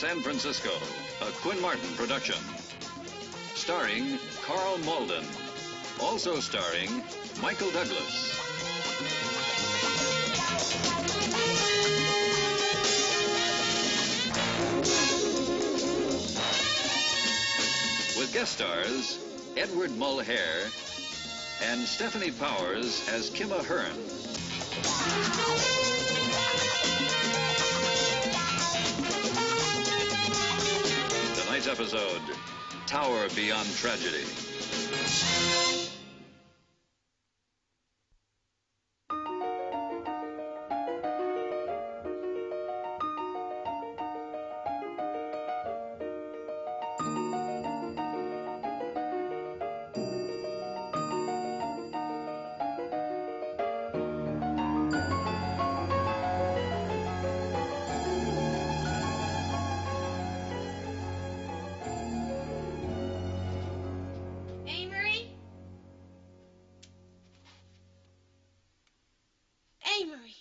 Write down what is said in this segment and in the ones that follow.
San Francisco, a Quinn Martin production. Starring Karl Malden. Also starring Michael Douglas. With guest stars Edward Mulhare and Stefanie Powers as Kimma Hearn. Episode Tower Beyond Tragedy. Amory.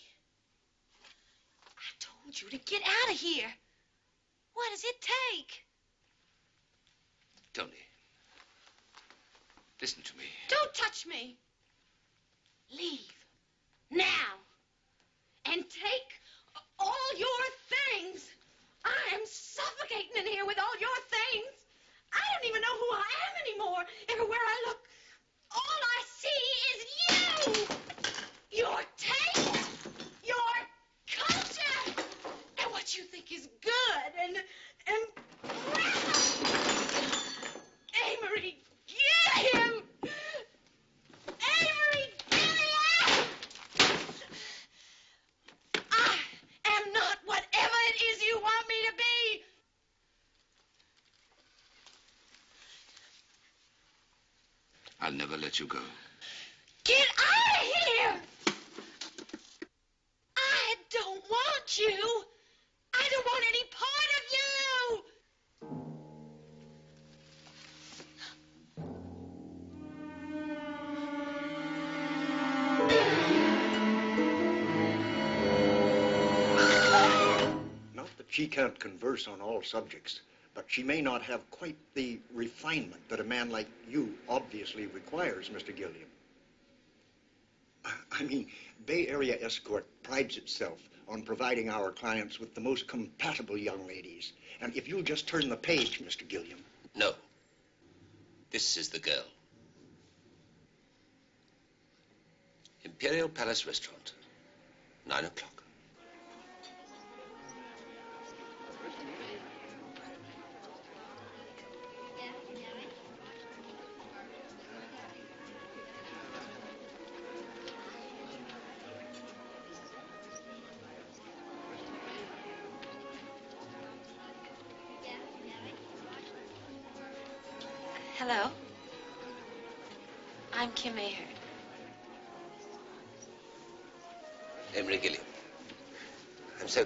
I told you to get out of here. What does it take? Tony, listen to me. Don't touch me. Leave. Now. And take all your things. I am suffocating in here with all your things. I don't even know who I am anymore. Everywhere I look, all I see is you. Your taste, your culture, and what you think is good and and Amory, get him! Amory, get him! I am not whatever it is you want me to be. I'll never let you go. Can't converse on all subjects, but she may not have quite the refinement that a man like you obviously requires, Mr. Gilliam. I mean, Bay Area Escort prides itself on providing our clients with the most compatible young ladies. And if you'll just turn the page, Mr. Gilliam. No. This is the girl. Imperial Palace Restaurant. Nine o'clock.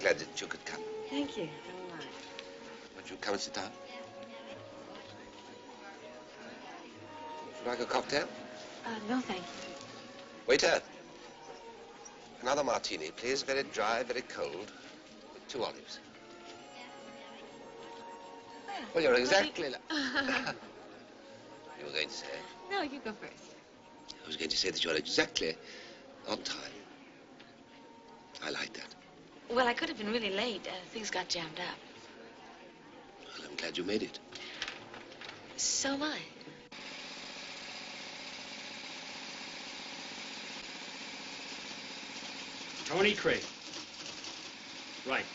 Glad that you could come. Thank you. Am I. Would you come and sit down? Would you like a cocktail? Uh, no, thank you. Waiter. Another martini, please. Very dry, very cold. With two olives. Well, you're exactly like... you were going to say? no, you go first. I was going to say that you're exactly on time. I like that. Well, I could have been really late. Uh, things got jammed up. Well, I'm glad you made it. So am I. Tony Craig. Right.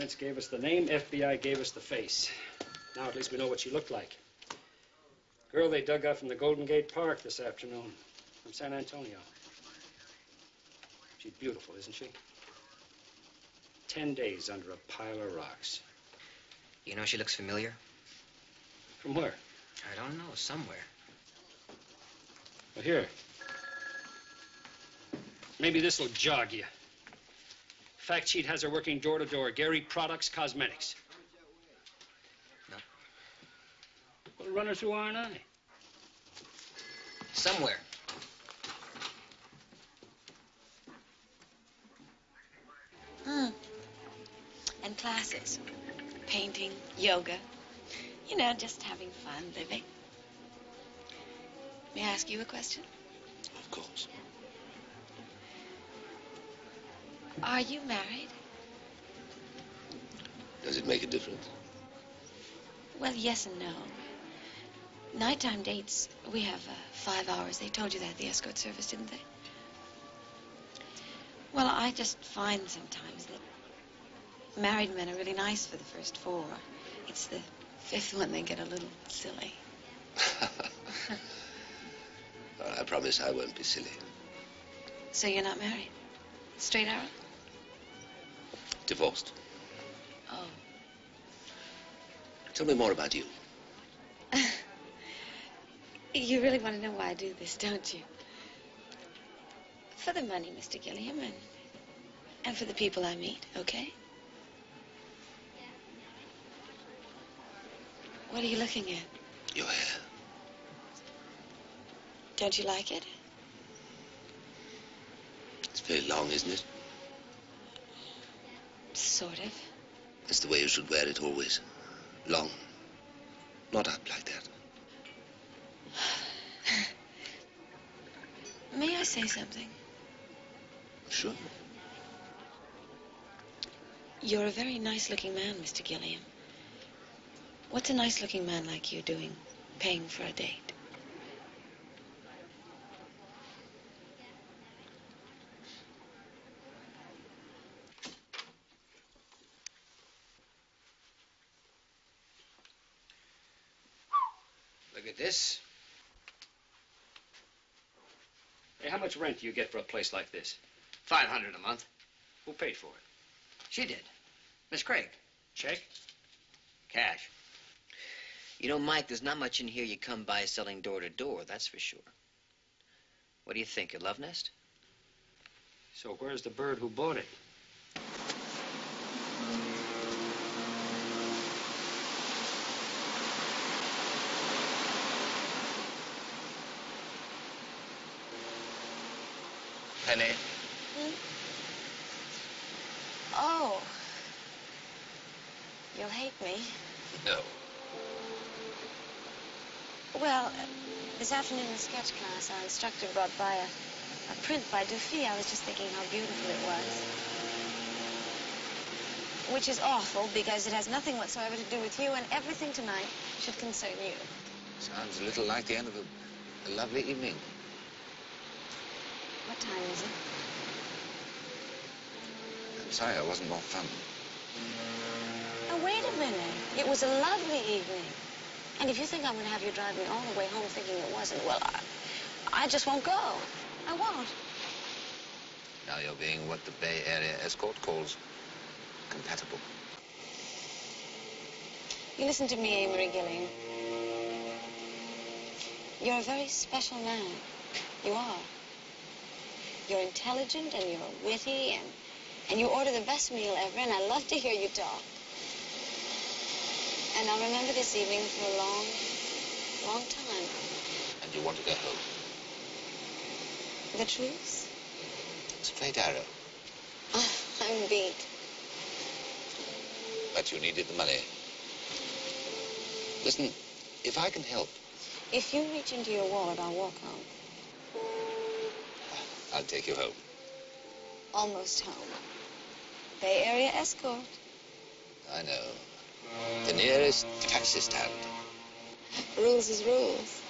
Prince gave us the name, FBI gave us the face. Now at least we know what she looked like. Girl they dug up from the Golden Gate Park this afternoon from San Antonio. She's beautiful, isn't she? Ten days under a pile of rocks. You know she looks familiar? From where? I don't know, somewhere. Well, here. Maybe this'll jog you. Fact sheet has her working door to door. Gary Products Cosmetics. No. Well, run her through R&I. Somewhere. Hmm. And classes. Painting, yoga. You know, just having fun living. May I ask you a question? Of course. Are you married? Does it make a difference? Well, yes and no. Nighttime dates, we have uh, five hours. They told you that at the escort service, didn't they? Well, I just find sometimes that married men are really nice for the first four. It's the fifth one they get a little silly. Well, I promise I won't be silly. So you're not married? Straight arrow? Divorced. Oh. Tell me more about you. You really want to know why I do this, don't you? For the money, Mr. Gilliam, and, and for the people I meet, okay? What are you looking at? Your hair. Don't you like it? It's very long, isn't it? Sort of. That's the way you should wear it always. Long. Not up like that. May I say something? Sure. You're a very nice-looking man, Mr. Gilliam. What's a nice-looking man like you doing, paying for a date? Look at this. Hey, how much rent do you get for a place like this? Five hundred a month. Who paid for it? She did. Miss Craig. Check? Cash. You know, Mike, there's not much in here you come by selling door to door, that's for sure. What do you think, a love nest? So where's the bird who bought it? Penny. Oh. You'll hate me. No. Well, uh, this afternoon in sketch class, our instructor brought by a, a print by Dufy. I was just thinking how beautiful it was. Which is awful because it has nothing whatsoever to do with you, and everything tonight should concern you. Sounds a little like the end of a, a lovely evening. What time is it? I'm sorry I wasn't more fun. Now, wait a minute. It was a lovely evening. And if you think I'm going to have you drive me all the way home thinking it wasn't, well, I, I just won't go. I won't. Now you're being what the Bay Area escort calls compatible. You listen to me, Amory Gilliam. You're a very special man. You are. You're intelligent and you're witty and, and you order the best meal ever, and I love to hear you talk. And I'll remember this evening for a long, long time. And you want to go home. The truth? Straight arrow. Ah, I'm beat. But you needed the money. Listen, if I can help, If you reach into your wallet, I'll walk home. I'll take you home. Almost home. Bay Area escort. I know. The nearest taxi stand. Rules is rules.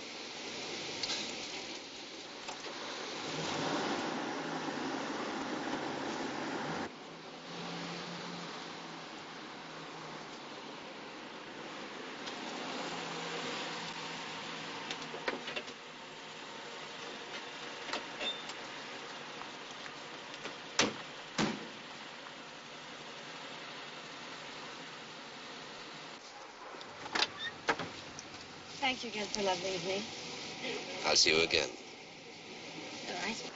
Thank you again for a lovely evening. I'll see you again. All right.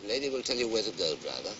The lady will tell you where to go, driver.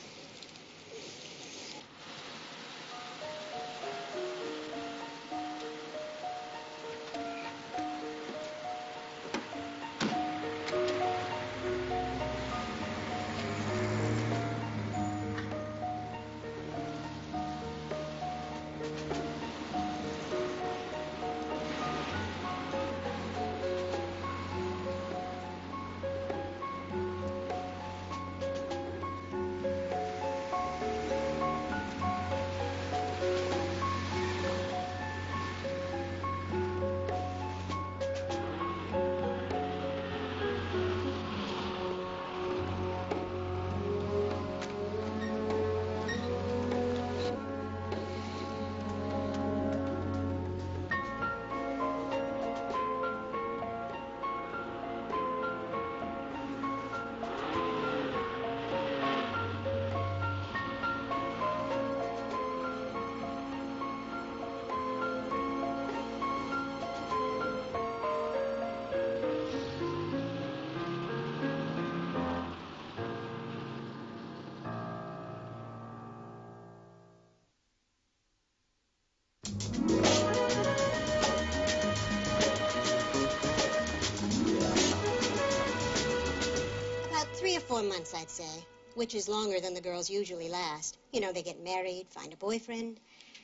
Months, I'd say, which is longer than the girls usually last. You know, they get married, find a boyfriend.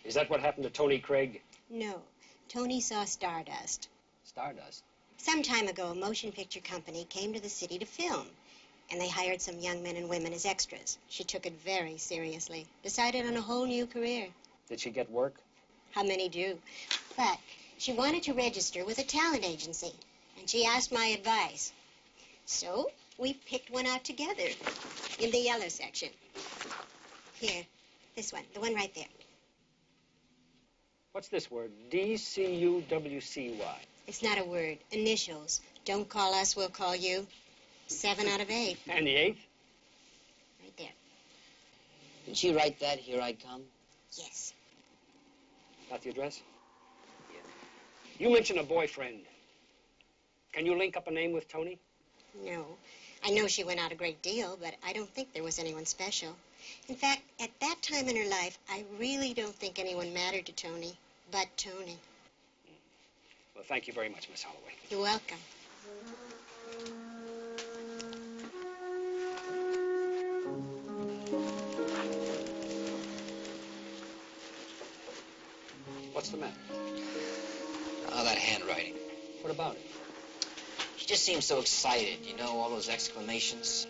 Is that what happened to Tony Craig? No, Tony saw Stardust. Stardust. Some time ago, a motion picture company came to the city to film, and they hired some young men and women as extras. She took it very seriously, decided on a whole new career. Did she get work? How many do? But she wanted to register with a talent agency, and she asked my advice. So we picked one out together in the yellow section. Here, this one, the one right there. What's this word? D C U W C Y. It's not a word, initials. Don't call us, we'll call you. Seven out of eight, And the eighth? right there. Did she write that, Here I Come? Yes. Got the address? Yeah. You mentioned a boyfriend. Can you link up a name with Tony? No. I know she went out a great deal, but I don't think there was anyone special. In fact, at that time in her life, I really don't think anyone mattered to Tony but Tony. Well, thank you very much, Miss Holloway. You're welcome. What's the matter? Oh, that handwriting. What about it? She just seems so excited, you know, all those exclamations.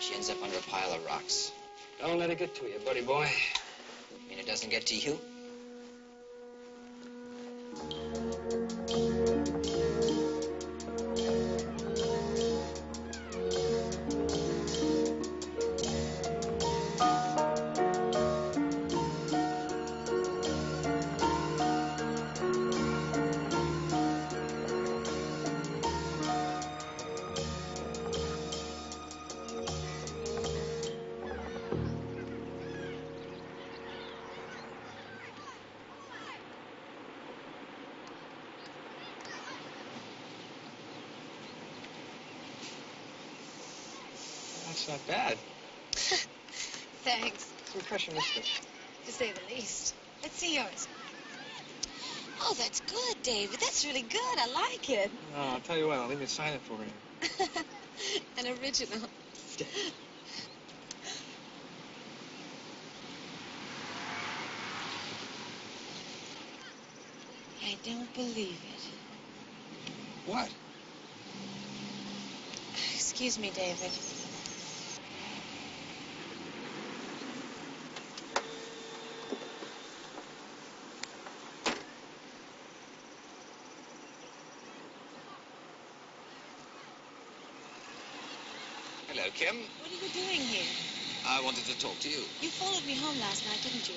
She ends up under a pile of rocks. Don't let it get to you, buddy boy. I mean, it doesn't get to you? That's not bad. Thanks, It's impressionistic. to say the least. Let's see yours. Oh, that's good, David. That's really good. I like it. No, I'll tell you what, I'll sign it for you. An original. I don't believe it. What? Excuse me, David. Hello, Kim. What are you doing here? I wanted to talk to you. You followed me home last night, didn't you?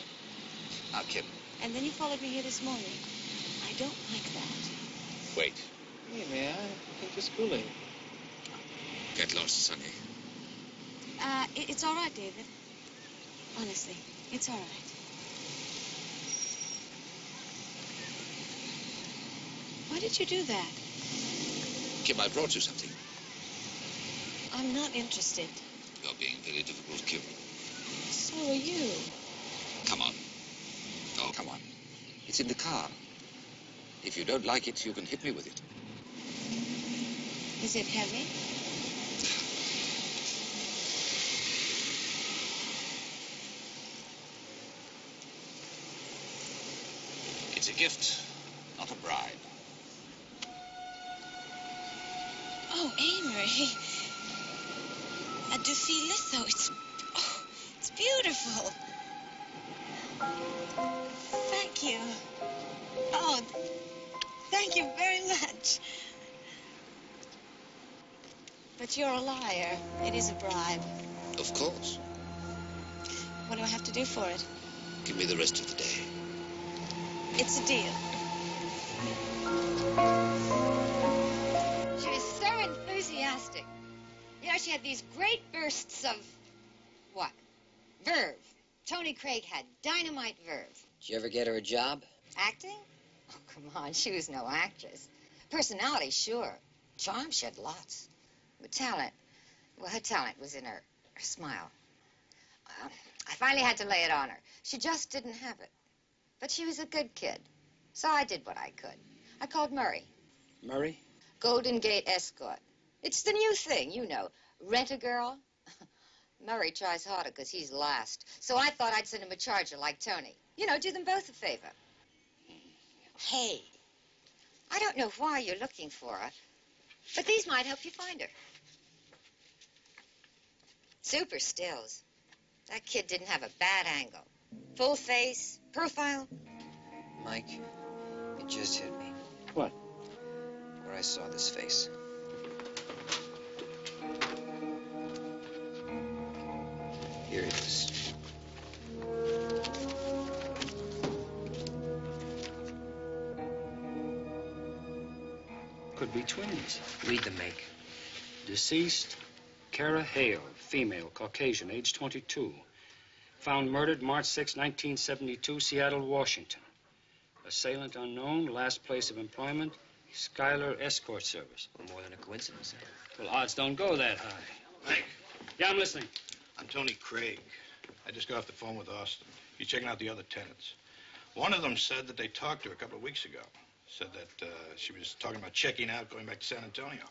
Now, Kim, And then you followed me here this morning. I don't like that. wait. Hey, man, I think just cooling. Get lost, Sonny. Uh, it, it's all right, David. Honestly, it's all right. Why did you do that? Kim, I brought you something. I'm not interested. You're being very difficult, Kim. So are you. Come on. Oh, come on. It's in the car. If you don't like it, you can hit me with it. Is it heavy? It's a gift, not a bribe. Oh, Amory. A Dufy litho. Oh, it's beautiful. Thank you. Oh, thank you very much. But you're a liar. It is a bribe. Of course. What do I have to do for it? Give me the rest of the day. It's a deal. She was so enthusiastic. You know, she had these great bursts of what? Verve. Tony Craig had dynamite verve. Did you ever get her a job? Acting? Oh, come on, she was no actress. Personality, sure. Charm, she had lots. But talent, well, her talent was in her, her smile. Well, I finally had to lay it on her. She just didn't have it. But she was a good kid. So I did what I could. I called Murray. Murray? Golden Gate Escort. It's the new thing, you know. Rent a girl. Murray tries harder because he's last. So I thought I'd send him a charger like Tony. You know, do them both a favor. Hey, I don't know why you're looking for her, but these might help you find her. Super stills. That kid didn't have a bad angle. Full face, profile. Mike, it just hit me. What? Where I saw this face. Twins. Read the make. Deceased, Kara Hale, female, Caucasian, age 22. Found murdered March 6, 1972, Seattle, Washington. Assailant unknown, last place of employment, Skylar Escort Service. Well, more than a coincidence. eh? Well, odds don't go that high. Mike, Yeah, I'm listening. I'm Tony Craig. I just got off the phone with Austin. He's checking out the other tenants. One of them said that they talked to her a couple of weeks ago. Said that uh, she was talking about checking out, going back to San Antonio.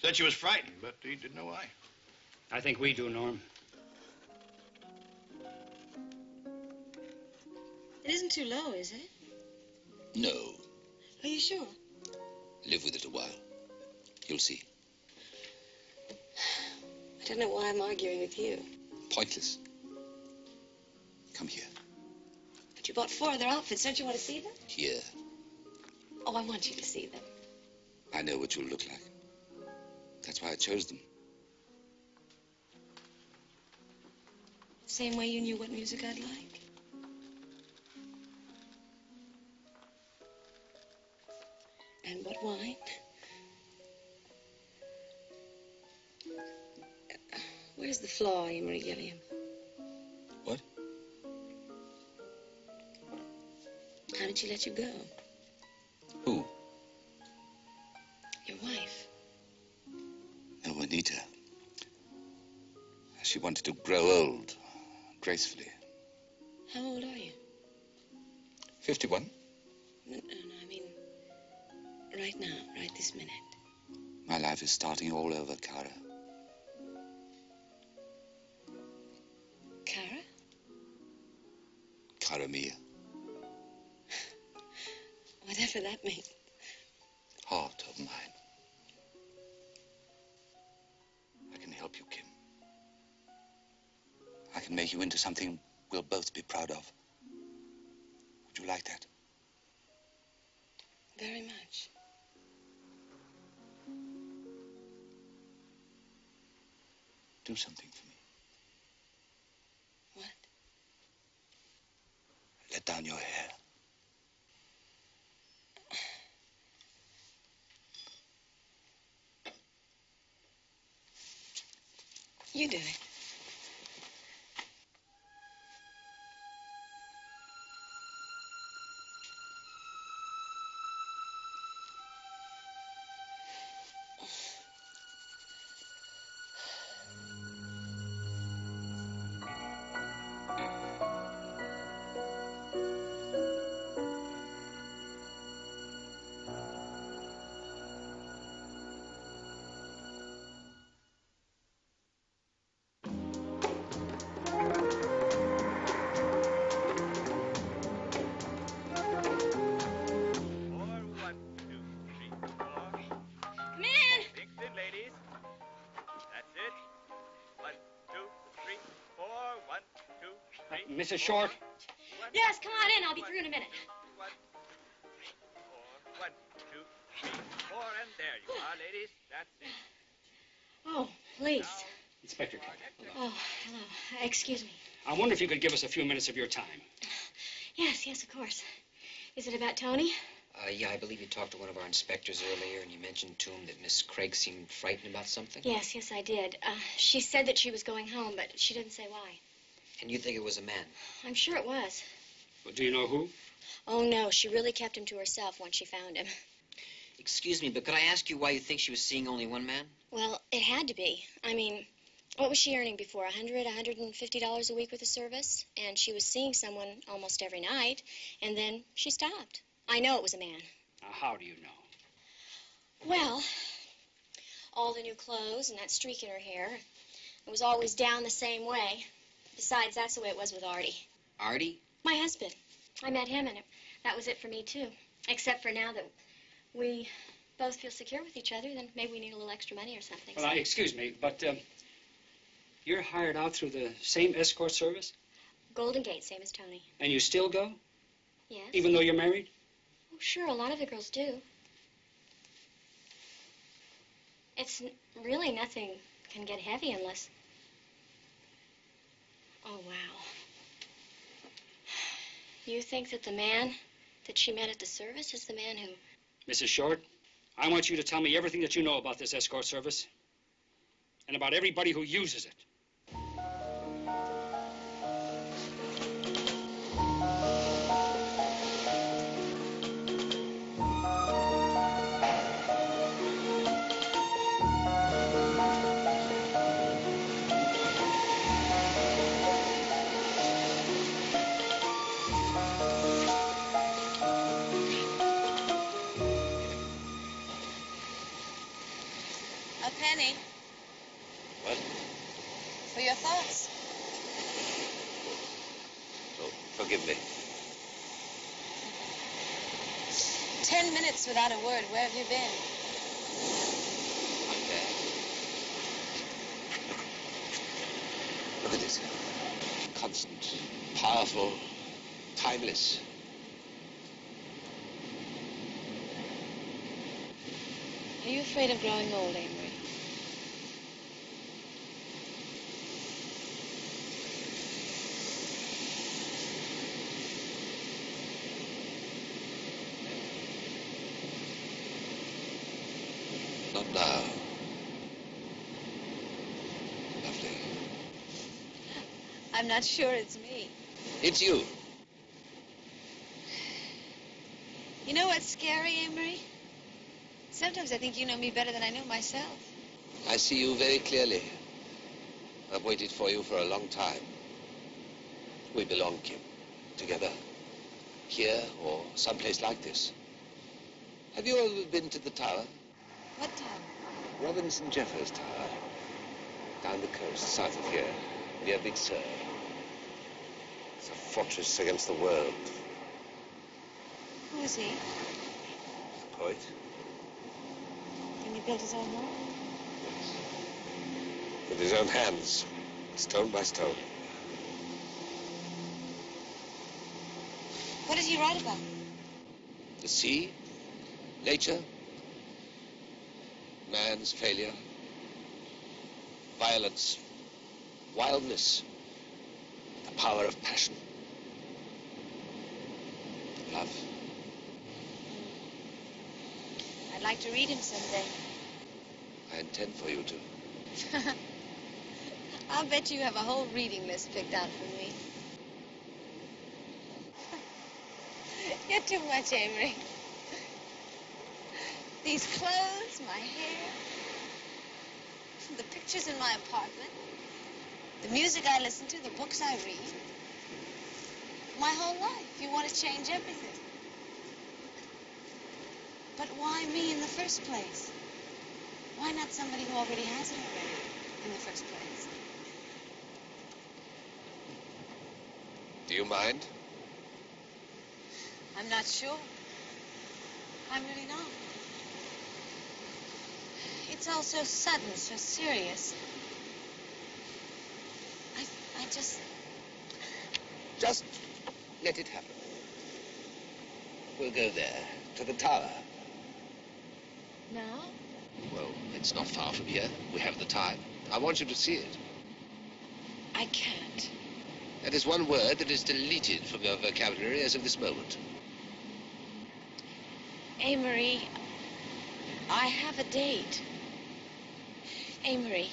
Said she was frightened, but he didn't know why. I think we do, Norm. It isn't too low, is it? No. Are you sure? Live with it a while. You'll see. I don't know why I'm arguing with you. Pointless. Come here. But you bought four other outfits. Don't you want to see them? Here. Oh, I want you to see them. I know what you'll look like. That's why I chose them. Same way you knew what music I'd like. And what wine? Where's the flaw, Amory Gilliam? What? How did she let you go? Gracefully. How old are you? 51. No, no, uh, no, I mean, right now, right this minute. My life is starting all over, Kara. Into something we'll both be proud of. Would you like that? Very much. Do something Mrs. Short? Yes, come on in. I'll be through in a minute. One, two, three, four, and there you are, ladies. That's it. Oh, please. Inspector Carter. Oh, hello. Excuse me. I wonder if you could give us a few minutes of your time. Yes, yes, of course. Is it about Tony? Uh, yeah, I believe you talked to one of our inspectors earlier, and you mentioned to him that Miss Craig seemed frightened about something. Yes, yes, I did. Uh, she said that she was going home, but she didn't say why. And you think it was a man? I'm sure it was. Well, do you know who? Oh, no, she really kept him to herself once she found him. Excuse me, but could I ask you why you think she was seeing only one man? Well, it had to be. I mean, what was she earning before? A hundred, a hundred and fifty dollars a week with a service, and she was seeing someone almost every night, and then she stopped. I know it was a man. Now, how do you know? Well, all the new clothes and that streak in her hair. It was always down the same way. Besides, that's the way it was with Artie. Artie? My husband. I met him, and it, that was it for me, too. Except for now that we both feel secure with each other, then maybe we need a little extra money or something. Well, now, excuse me, but um, you're hired out through the same escort service, Golden Gate, same as Tony. and you still go, Yes? even though you're married? Oh, sure, a lot of the girls do. It's n- really nothing can get heavy unless. Oh, wow. You think that the man that she met at the service is the man who. Mrs. Short, I want you to tell me everything that you know about this escort service and about everybody who uses it. Without a word. Where have you been? There. Look at it. Constant, powerful, timeless. Are you afraid of growing old, Amory? Not now. Lovely. I'm not sure it's me. It's you. You know what's scary, Amory? Sometimes I think you know me better than I know myself. I see you very clearly. I've waited for you for a long time. We belong, Kim, together. Here or someplace like this. Have you ever been to the tower? What tower? Robinson Jeffers Tower. Down the coast, south of here, near Big Sur. Fortress against the world. Who is he? Poet. And he built his own home? With his own hands, stone by stone. What does he write about? The sea, nature, man's failure, violence, wildness, the power of passion, love. I'd like to read him someday. I intend for you to. I'll bet you have a whole reading list picked out for me. You're too much, Amory. These clothes, my hair, the pictures in my apartment, the music I listen to, the books I read. My whole life. You want to change everything. But why me in the first place? Why not somebody who already has it already in the first place? Do you mind? I'm not sure. I'm really not. It's all so sudden, so serious. I, I just, Just let it happen. We'll go there, to the tower. Now? Well, it's not far from here. We have the time. I want you to see it. I can't. That is one word that is deleted from your vocabulary as of this moment. Amory, I have a date. Amory,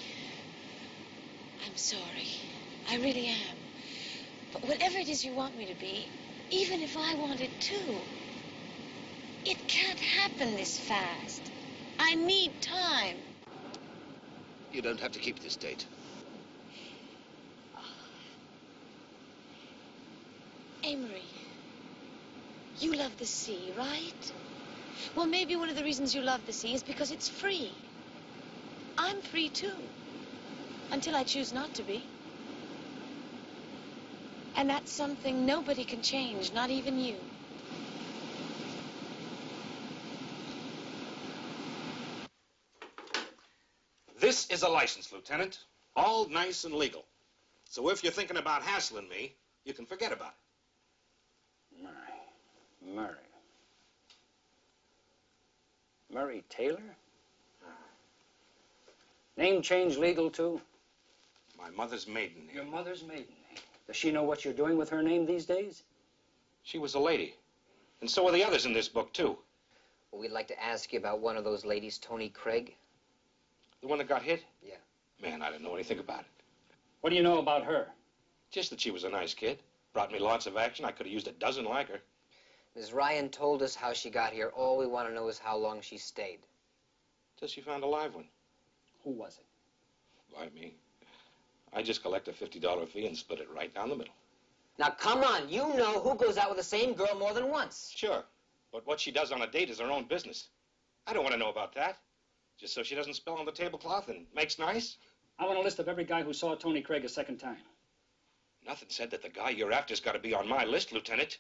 I'm sorry. I really am. But whatever it is you want me to be, even if I wanted to, it can't happen this fast. I need time. You don't have to keep this date. Amory, you love the sea, right? Well, maybe one of the reasons you love the sea is because it's free. I'm free too. Until I choose not to be. And that's something nobody can change, not even you. This is a license, Lieutenant. All nice and legal. So if you're thinking about hassling me, you can forget about it. Murray. Murray. Murray Taylor? Name change legal, too? My mother's maiden name. Your mother's maiden name. Does she know what you're doing with her name these days? She was a lady. And so are the others in this book, too. Well, we'd like to ask you about one of those ladies, Tony Craig. The one that got hit? Yeah. Man, I didn't know anything about it. What do you know about her? Just that she was a nice kid. Brought me lots of action. I could have used a dozen like her. Miss Ryan told us how she got here. All we want to know is how long she stayed. Till she found a live one. Who was it? Why, me. I just collect a $50 fee and split it right down the middle. Now, come on. You know who goes out with the same girl more than once. Sure. But what she does on a date is her own business. I don't want to know about that. Just so she doesn't spill on the tablecloth and makes nice. I want a list of every guy who saw Tony Craig a second time. Nothing said that the guy you're after's got to be on my list, Lieutenant.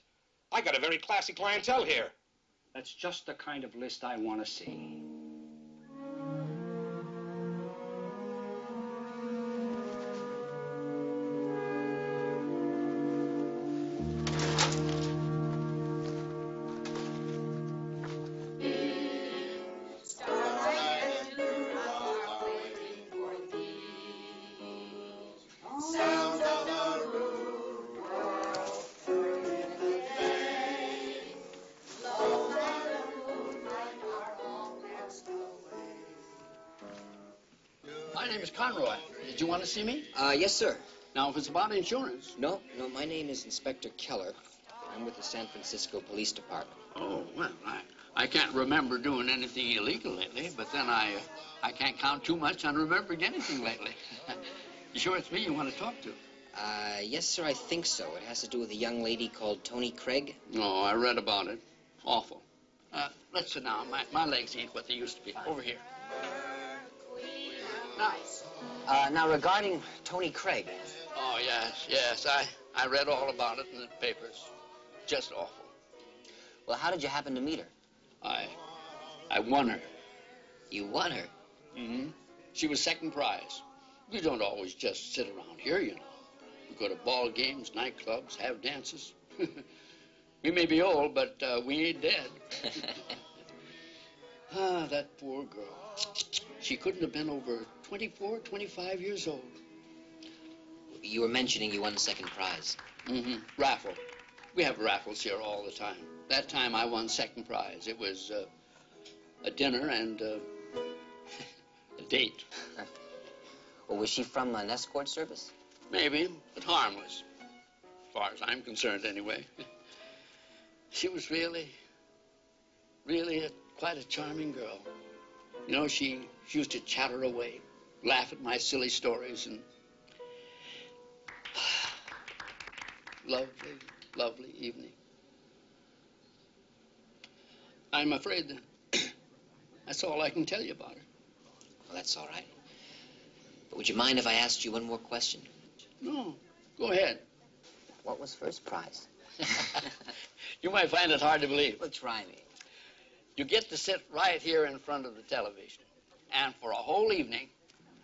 I got a very classy clientele here. That's just the kind of list I want to see. To see me? Uh, yes, sir. Now, if it's about insurance. No, no, my name is Inspector Keller. I'm with the San Francisco Police Department. Oh, well, I, I can't remember doing anything illegal lately, but then I, uh, I can't count too much on remembering anything lately. you sure it's me you want to talk to? Uh, yes, sir, I think so. It has to do with a young lady called Tony Craig. Oh, I read about it. Awful. Uh, let's sit down. My, my legs ain't what they used to be. Over here. Now. Uh, now, regarding Tony Craig. Oh, yes, yes. I, I read all about it in the papers. Just awful. Well, how did you happen to meet her? I, I won her. You won her? Mm-hmm. She was second prize. We don't always just sit around here, you know. We go to ball games, nightclubs, have dances. we may be old, but uh, we ain't dead. ah, that poor girl. She couldn't have been over 24, 25 years old. You were mentioning you won the second prize. Mm-hmm. Raffle. We have raffles here all the time. That time I won second prize. It was uh, a dinner and uh, a date. Well, was she from an escort service? Maybe, but harmless. As far as I'm concerned, anyway. She was really, really a, quite a charming girl. You know, she, she used to chatter away, laugh at my silly stories, and lovely, lovely evening. I'm afraid that that's all I can tell you about her. Well, that's all right. But would you mind if I asked you one more question? No, go ahead. What was first prize? You might find it hard to believe. Well, try me. You get to sit right here in front of the television, and for a whole evening,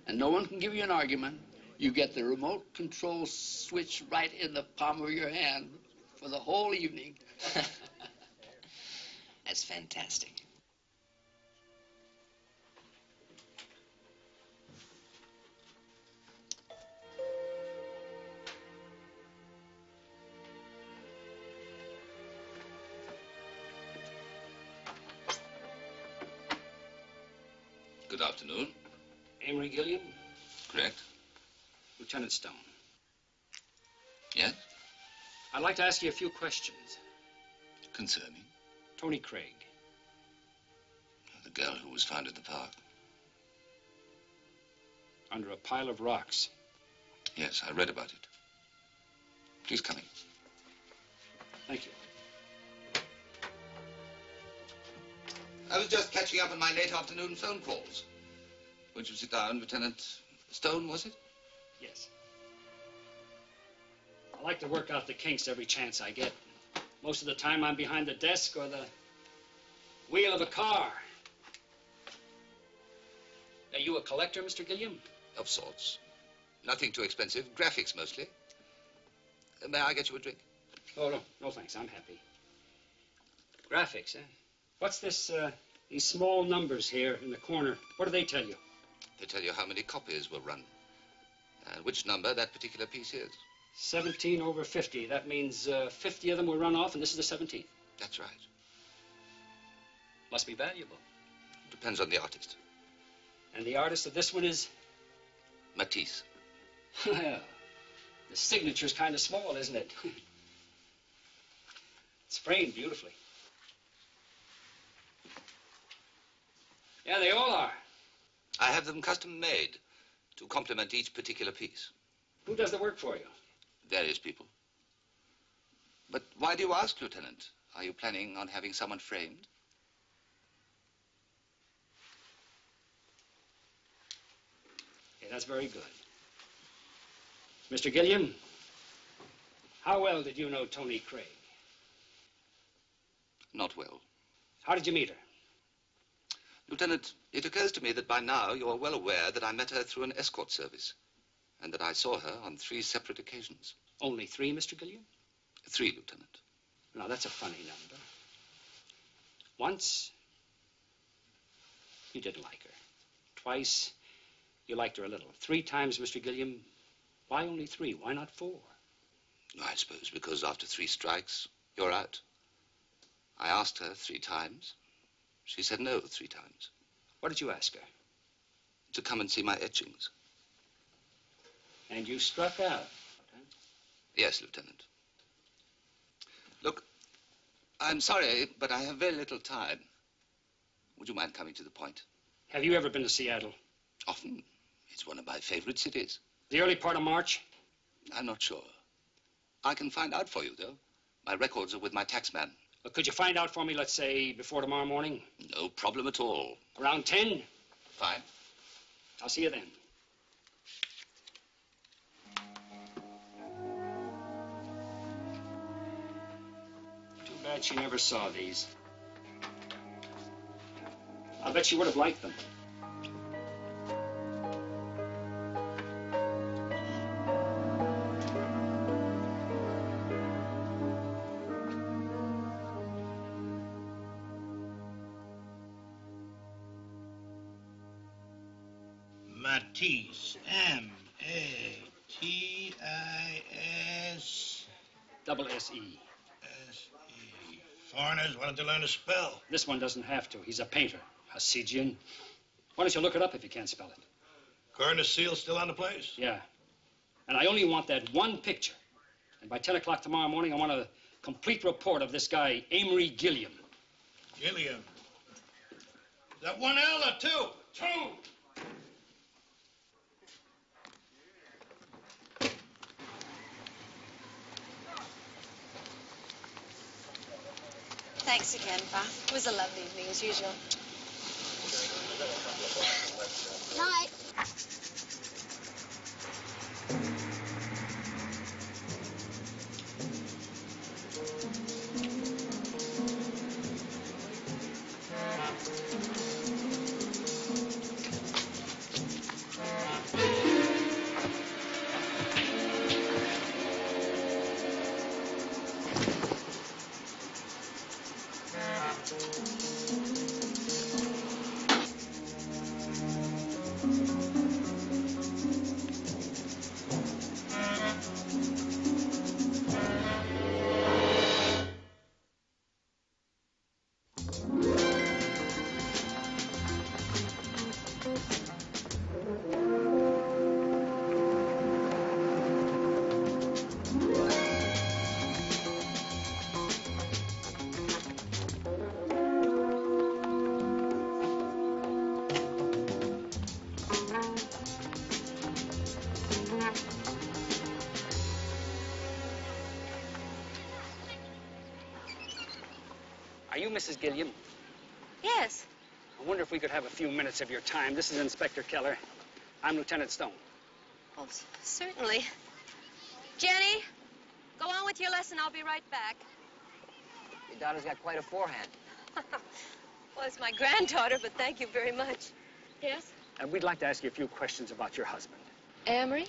and no one can give you an argument, You get the remote control switch right in the palm of your hand for the whole evening. That's fantastic. Good afternoon. Amory Gilliam, Correct. Lieutenant Stone. Yes? I'd like to ask you a few questions. Concerning Tony Craig. the girl who was found at the park. Under a pile of rocks. Yes, I read about it. Please come in. Thank you. I was just catching up on my late afternoon phone calls. Won't you sit down, Lieutenant Stone, was it? Yes. I like to work out the kinks every chance I get. Most of the time I'm behind the desk or the wheel of a car. Are you a collector, Mr. Gilliam? Of sorts. Nothing too expensive. Graphics mostly. Uh, may I get you a drink? Oh, no. No, thanks. I'm happy. Graphics, eh? What's this, uh, these small numbers here in the corner? What do they tell you? They tell you how many copies were run. And which number that particular piece is. 17 over 50. That means uh, 50 of them were run off, and this is the 17th. That's right. Must be valuable. Depends on the artist. And the artist of this one is? Matisse. Well, the signature's kind of small, isn't it? it's framed beautifully. Yeah, they all are. I have them custom made to complement each particular piece. Who does the work for you? Various people. But why do you ask, Lieutenant? Are you planning on having someone framed? Okay, that's very good. Mr. Gilliam, how well did you know Tony Craig? Not well. How did you meet her? Lieutenant, it occurs to me that by now you're well aware that I met her through an escort service, and that I saw her on three separate occasions. Only three, Mr. Gilliam? Three, Lieutenant. Now, that's a funny number. Once, you didn't like her. Twice, you liked her a little. Three times, Mr. Gilliam, why only three? Why not four? I suppose because after three strikes, you're out. I asked her three times. She said no three times. What did you ask her? To come and see my etchings. And you struck out. Yes, Lieutenant. Look, I'm sorry, but I have very little time. Would you mind coming to the point? Have you ever been to Seattle? Often. It's one of my favorite cities. The early part of March? I'm not sure. I can find out for you, though. My records are with my taxman. Could you find out for me, let's say, before tomorrow morning? No problem at all. Around 10? Fine. I'll see you then. Too bad she never saw these. I bet she would have liked them. S-E. S E. Foreigners, why don't they learn to spell? This one doesn't have to. He's a painter. Hasidian. Why don't you look it up if you can't spell it? Coroner's seal still on the place? Yeah. And I only want that one picture. And by 10 o'clock tomorrow morning, I want a complete report of this guy, Amory Gilliam. Gilliam. Is that one L or two? Two! Thanks again, Pa. It was a lovely evening, as usual. Night. Gilliam, Yes. I wonder if we could have a few minutes of your time. This is Inspector Keller. I'm Lieutenant Stone. Oh, certainly. Jenny, go on with your lesson. I'll be right back. Your daughter's got quite a forehand. Well, it's my granddaughter, but thank you very much. Yes? And we'd like to ask you a few questions about your husband. Amory?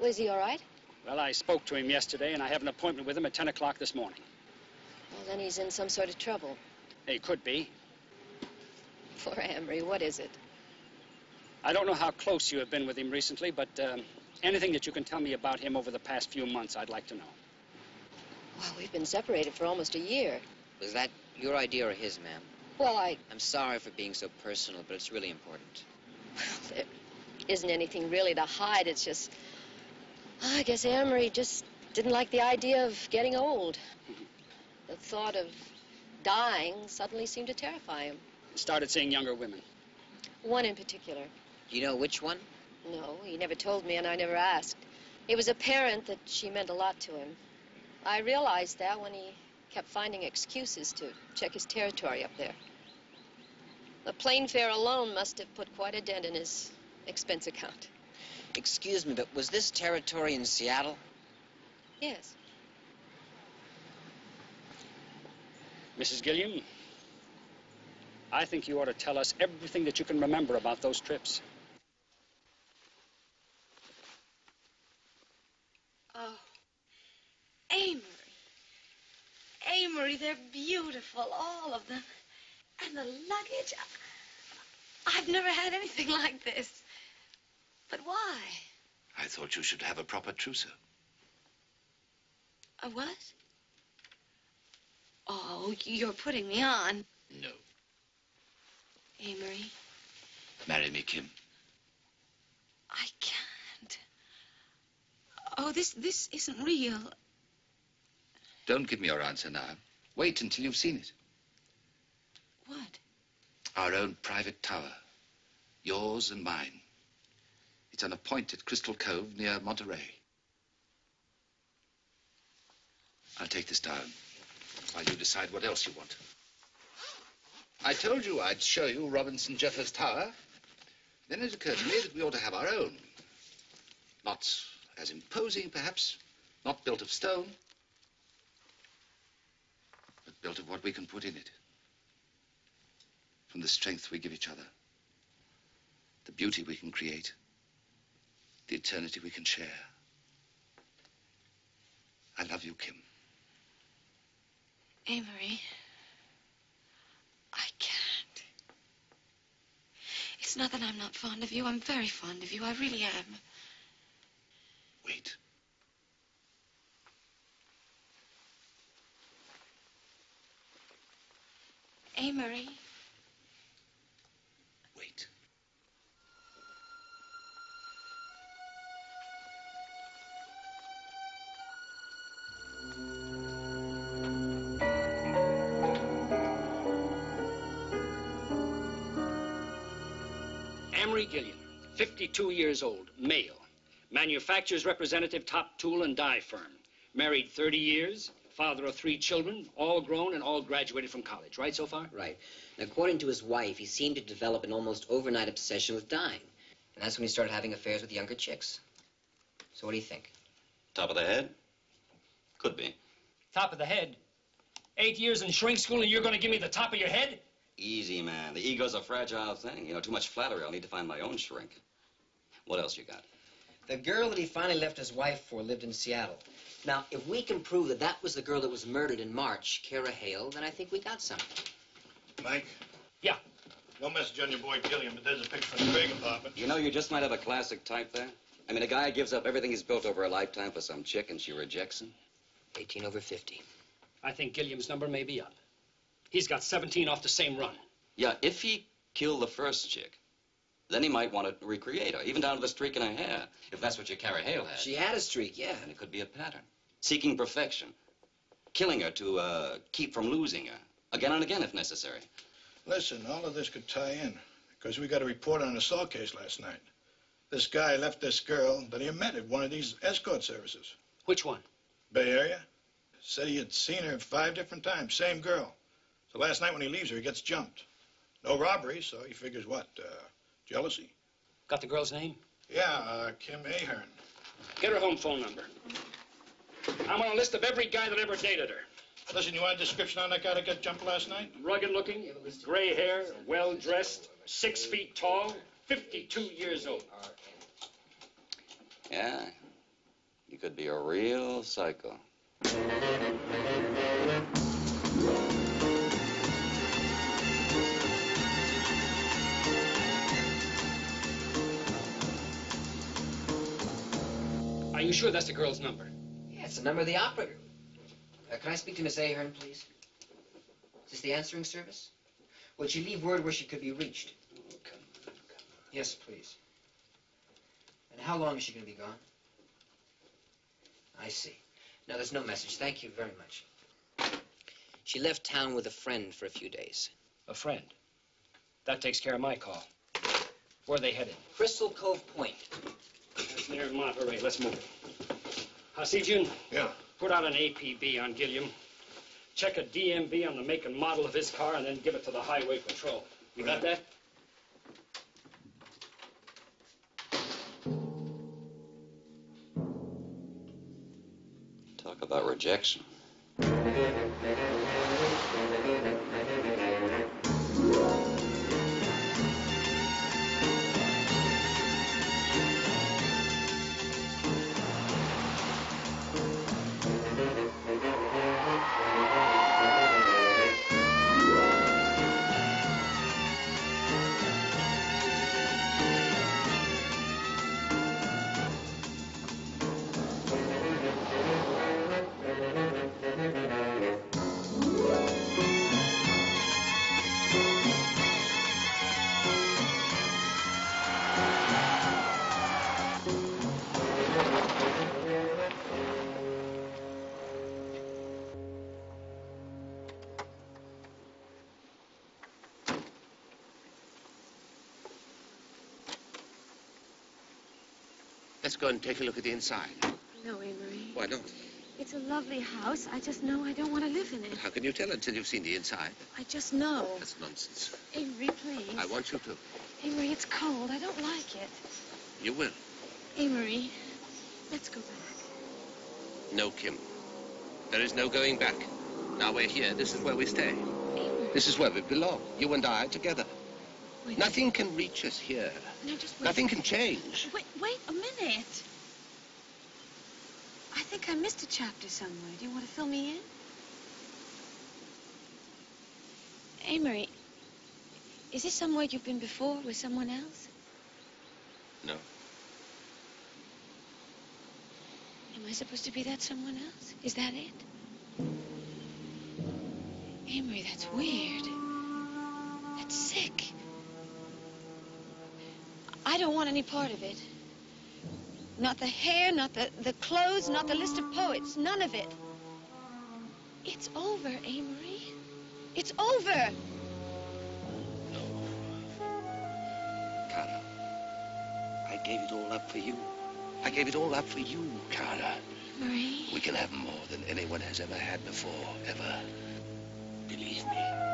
Was he all right? Well, I spoke to him yesterday, and I have an appointment with him at 10 o'clock this morning. Well, then he's in some sort of trouble. He could be. Poor Amory, what is it? I don't know how close you have been with him recently, but um, anything that you can tell me about him over the past few months, I'd like to know. Well, we've been separated for almost a year. Was that your idea or his, ma'am? Well, I. I'm sorry for being so personal, but it's really important. Well, there isn't anything really to hide. It's just. I guess Amory just didn't like the idea of getting old. The thought of dying suddenly seemed to terrify him. He started seeing younger women. One in particular. You know which one? No, he never told me, and I never asked. It was apparent that she meant a lot to him. I realized that when he kept finding excuses to check his territory up there. The plane fare alone must have put quite a dent in his expense account. Excuse me, but was this territory in Seattle? Yes. Mrs. Gilliam, I think you ought to tell us everything that you can remember about those trips. Oh, Amory. Amory, they're beautiful, all of them. And the luggage, I, I've never had anything like this. But why? I thought you should have a proper trousseau. A what? Oh, you're putting me on. No. Amory, Marry me, Kim. I can't. Oh, this this isn't real. Don't give me your answer now. Wait until you've seen it. What? Our own private tower. Yours and mine. It's on a point at Crystal Cove near Monterey. I'll take this down while you decide what else you want. I told you I'd show you Robinson Jeffers Tower. Then it occurred to me that we ought to have our own. Not as imposing, perhaps, not built of stone, but built of what we can put in it. From the strength we give each other, the beauty we can create, the eternity we can share. I love you, Kim. Amory, I can't. It's not that I'm not fond of you. I'm very fond of you. I really am. Wait. Amory. Wait. Amory Gilliam, 52 years old, male. Manufacturer's representative, top tool and die firm. Married 30 years, father of three children, all grown and all graduated from college. Right so far? Right. And according to his wife, he seemed to develop an almost overnight obsession with dying. And that's when he started having affairs with younger chicks. So what do you think? Top of the head? Could be. Top of the head. Eight years in shrink school and you're going to give me the top of your head? Easy, man. The ego's a fragile thing. You know, too much flattery. I'll need to find my own shrink. What else you got? The girl that he finally left his wife for lived in Seattle. Now, if we can prove that that was the girl that was murdered in March, Kara Hale, then I think we got something. Mike? Yeah. No message on your boy Gilliam, but there's a picture in the Craig apartment. You know, you just might have a classic type there. I mean, a guy gives up everything he's built over a lifetime for some chick and she rejects him. 18 over 50. I think Gilliam's number may be up. He's got 17 off the same run. Yeah, if he killed the first chick, then he might want to recreate her, even down to the streak in her hair, if that's what your Kara Hale had. She had a streak, yeah. And it could be a pattern. Seeking perfection. Killing her to uh, keep from losing her. Again and again, if necessary. Listen, all of this could tie in, because we got a report on an assault case last night. This guy left this girl that he met at one of these escort services. Which one? Bay Area. Said he had seen her five different times, same girl. So last night when he leaves her, he gets jumped. No robbery, so he figures what? Uh, jealousy? Got the girl's name? Yeah, uh, Kim Ahern. Get her home phone number. I'm on a list of every guy that ever dated her. Listen, you want a description on that guy that got jumped last night? Rugged looking, gray hair, well dressed, six feet tall, 52 years old. Yeah. You could be a real psycho. Are you sure that's the girl's number? Yeah, it's the number of the operator. Uh, can I speak to Miss Ahern, please? Is this the answering service? Would she leave word where she could be reached? Yes, please. And how long is she going to be gone? I see. No, there's no message. Thank you very much. She left town with a friend for a few days. A friend. That takes care of my call. Where are they headed? Crystal Cove Point. That's near Monterey. Let's move it. Hasidian? Yeah. Put out an APB on Gilliam. Check a DMV on the make and model of his car, and then give it to the highway patrol. You got that? Talk about rejection. Go and take a look at the inside. No, Amory. Why not? It's a lovely house. I just know I don't want to live in it. How can you tell until you've seen the inside? I just know. That's nonsense. Amory, please. I want you to. Amory, it's cold. I don't like it. You will. Amory, let's go back. No, Kim. There is no going back. Now we're here. This is where we stay. This is where we belong. You and I together. Wait. Nothing can reach us here. No, just wait. Nothing can change. Wait, wait a I think I missed a chapter somewhere. Do you want to fill me in? Amory, is this somewhere you've been before with someone else? No. Am I supposed to be that someone else? Is that it? Amory, that's weird. That's sick. I don't want any part of it. Not the hair, not the, the clothes, not the list of poets. None of it. It's over, Amory. It's over. No. Cara, I gave it all up for you. I gave it all up for you, Cara. Marie. We can have more than anyone has ever had before, ever. Believe me.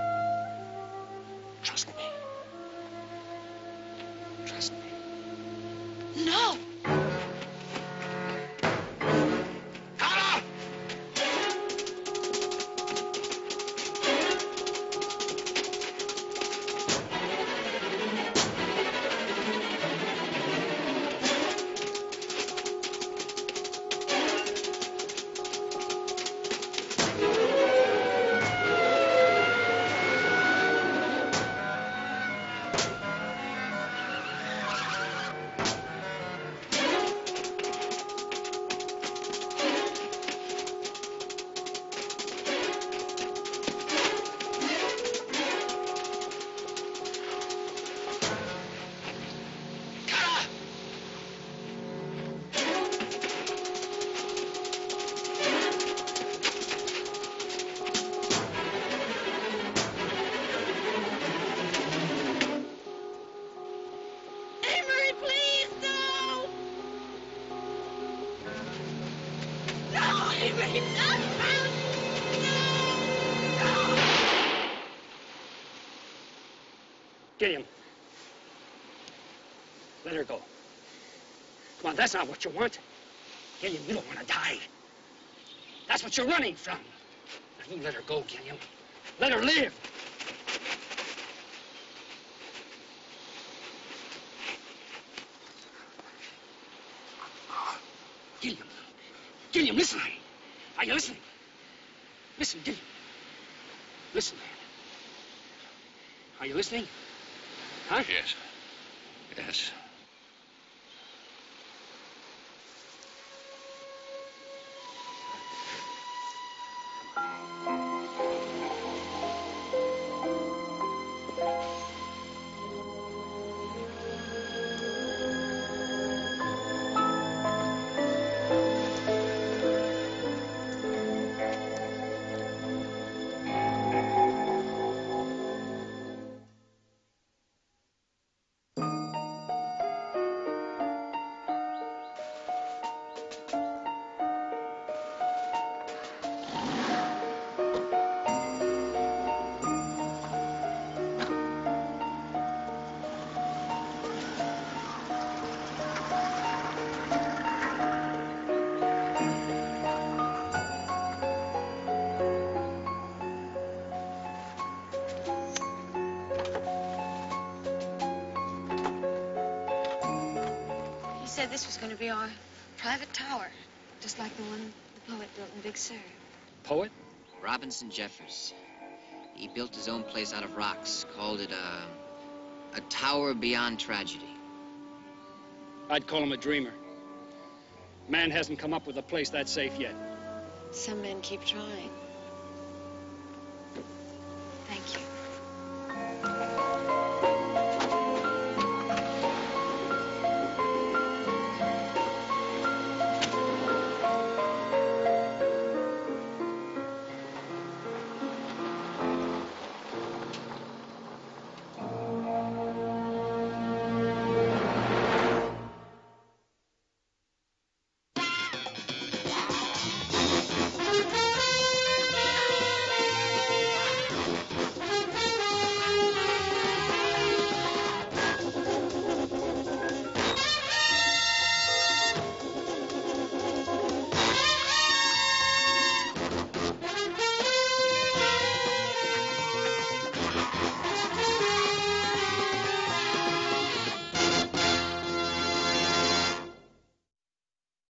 Gilliam. Let her go. Come on, that's not what you want. Gilliam, you don't want to die. That's what you're running from. Now, you let her go, Gilliam. Let her live. Gilliam. Gilliam, listen. Are you listening? Listen, Gilliam. Listen. Are you listening? Huh? Yes. Yes. Said this was going to be our private tower, just like the one the poet built in Big Sur. Poet? Robinson Jeffers. He built his own place out of rocks, called it a, a tower beyond tragedy. I'd call him a dreamer. Man hasn't come up with a place that safe yet. Some men keep trying.